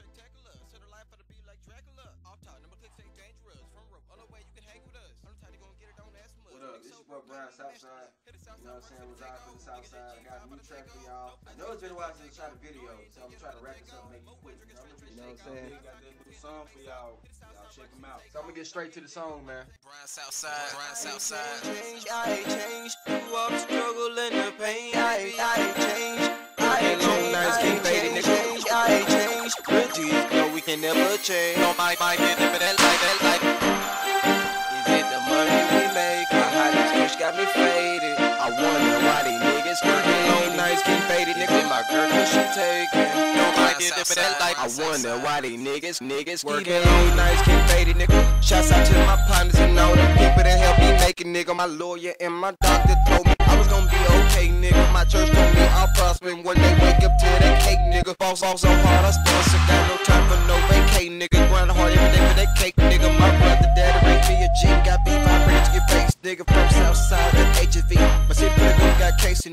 spectacular. Set a life for the beat like Dracula. Off top, number clicks ain't dangerous. From rope, other way you can hang with us. I'm the type to gon' get it, don't ask much. What up? This your boy Bryant Southside. You know what I'm saying? Reside from the Southside. I got a new track for y'all. I know it's been a while since I shot a video, so I'm trying to wrap this up and make it quick. You know what I'm saying? Got that new song for y'all. Y'all check them out. So I'm gonna get straight to the song, man. Bryant Southside, Bryant Southside. change, I ain't changed. Through all the struggle and the pain, I ain't, I ain't changed. I ain't changed, can never change. No, my, my, get it, but No, my, get it, but that. I wonder why they niggas, niggas working long nights keep faded. Nigga, shouts out to my partners and all the people that help me make it. Nigga, my lawyer and my doctor told me I was gonna be okay, nigga. My church told me I'll prosper one day wake up to that cake, nigga. Boss, boss so hard, I sponsor. Got no time for no vacay, nigga. Grind hard every day for that cake,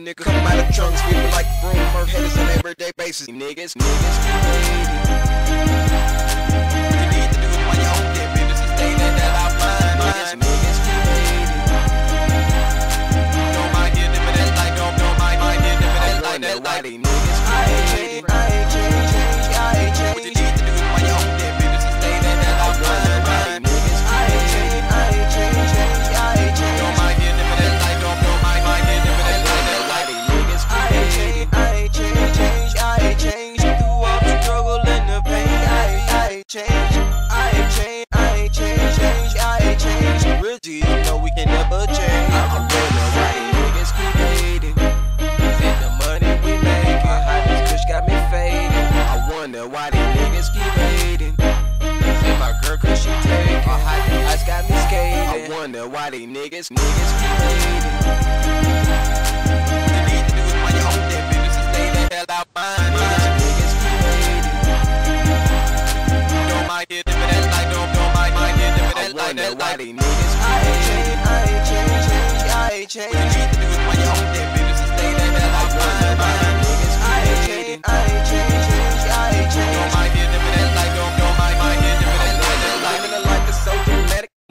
nigga. Come out of trunks, we were like broom, murk haters on everyday basis. Niggas, niggas, what you need to do it while you own that business and stay there that I find. Niggas, niggas, don't mind getting for that light, don't, don't mind, mind getting for that light, that light. Niggas, I ain't change, I ain't change, change, I ain't change. What you need to do niggas keep hating. Is it my girl cause she taking? My highness ice got me skating. I wonder why these niggas, niggas keep hating. You need to do it while you own that business and stay the hell out mine. Niggas, niggas keep hating. Don't mind getting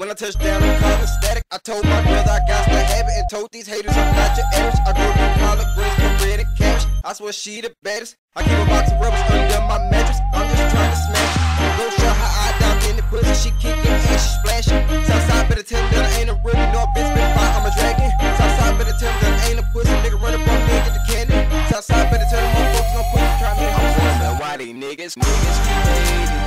When I touch down, I'm calling static. I told my brother I got to have it and told these haters I'm not your average. I grew up in collard greens, no bread and cabbage. I swear she the baddest. I keep a box of rubbers under my mattress. I'm just trying to smash it. Go show how I dive in the pussy. She kicking and she splashing. Southside better tell me that I ain't a rookie. No bitch been fine, I'm a dragon. Southside better tell me that I ain't a pussy. Nigga run up on me and get the candy. Southside better tell them motherfuckers don't pussy. Try me. I'm wonder why these niggas, niggas keep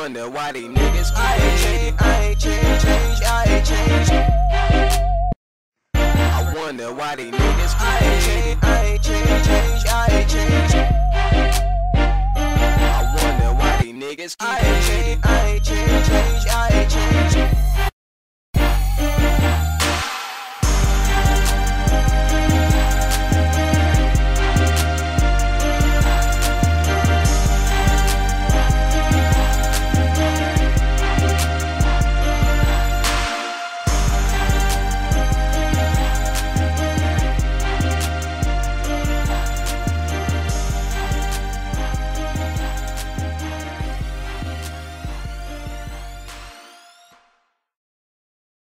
wonder why these niggas I ain't change, I ain't change, change, I ain't change. I wonder why these niggas I ain't change, I ain't change, change, I ain't change. I wonder why these niggas I